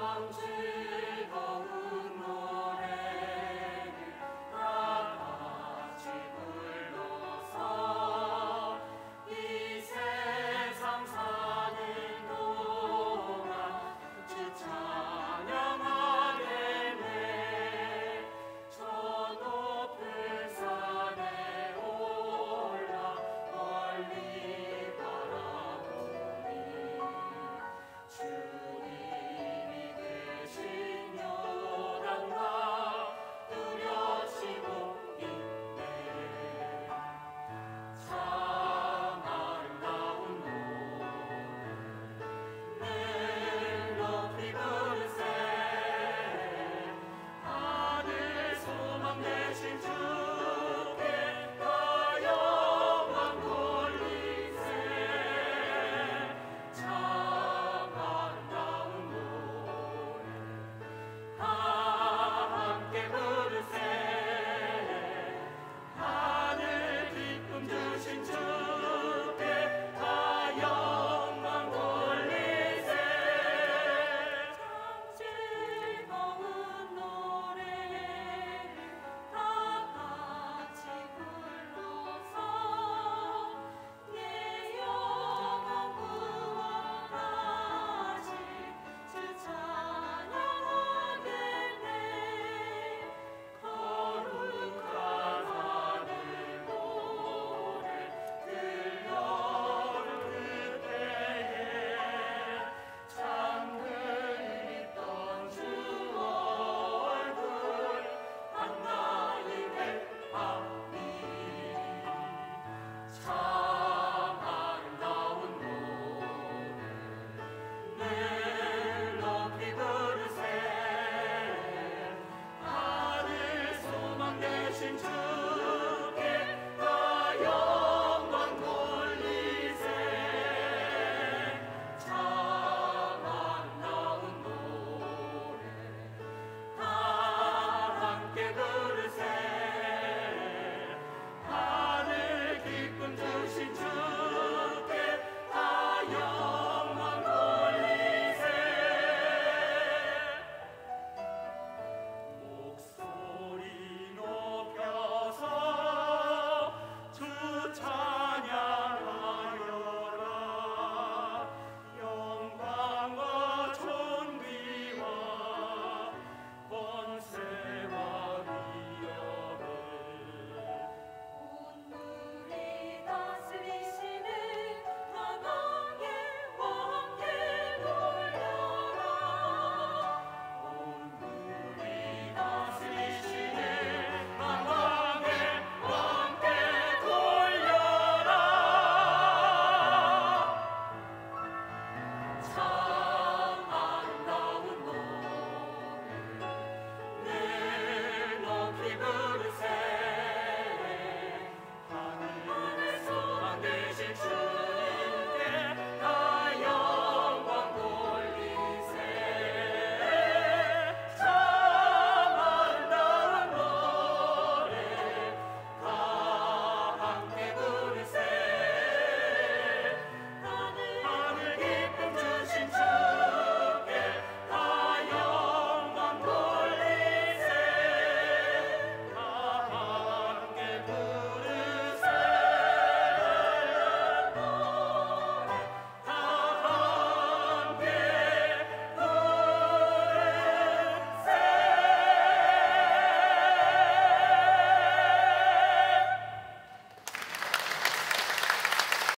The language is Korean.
참 즐거운